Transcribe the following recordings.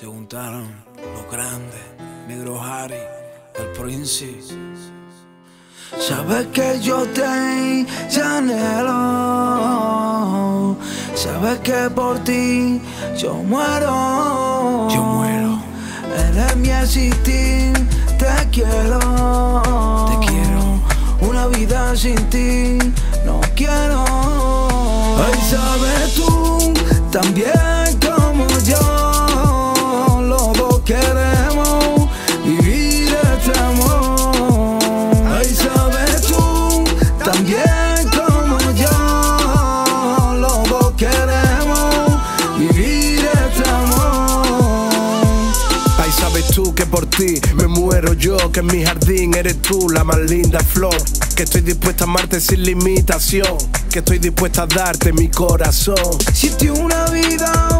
Se juntaron los grandes, Negro Harry, el Prince. Sabes que yo te anhelo. Sabes que por ti yo muero. Yo muero. Eres mi existir, te quiero. Te quiero. Una vida sin ti no quiero. Ay, sabes tú también que por ti me muero yo, que en mi jardín eres tú la más linda flor. Que estoy dispuesta a amarte sin limitación, que estoy dispuesta a darte mi corazón. Si una vida,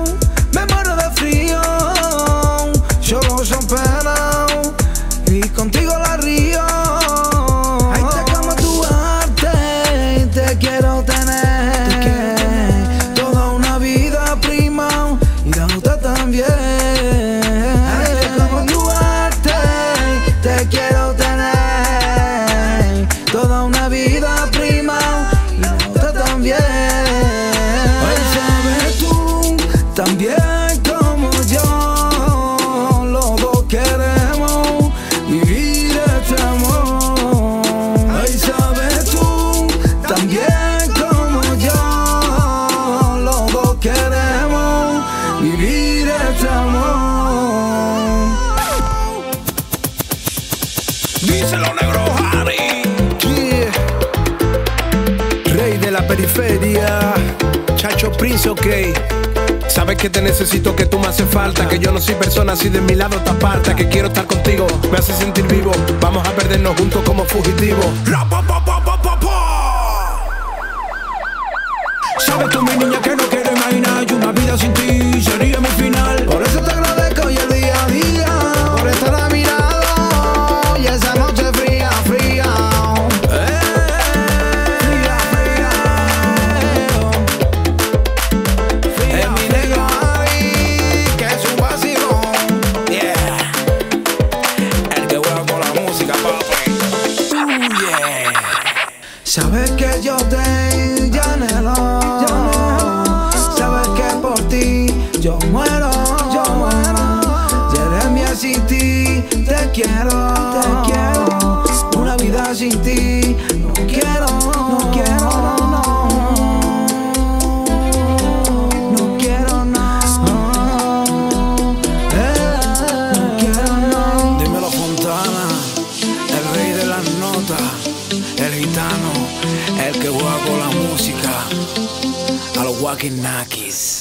amor. Díselo, negro Harry. Rey de la periferia, Chacho Prince, ok. Sabes que te necesito, que tú me haces falta. Que yo no soy persona así de mi lado te aparta. Que quiero estar contigo, me hace sentir vivo. Vamos a perdernos juntos como fugitivos. Sabes tú, mi niña, que no quiero Sabes que yo te anhelo, sabes que por ti yo muero, yo muero. Y eres mi existir, te quiero, te quiero. Una vida sin ti no quiero, el que juega con la música, a los Wakinakis.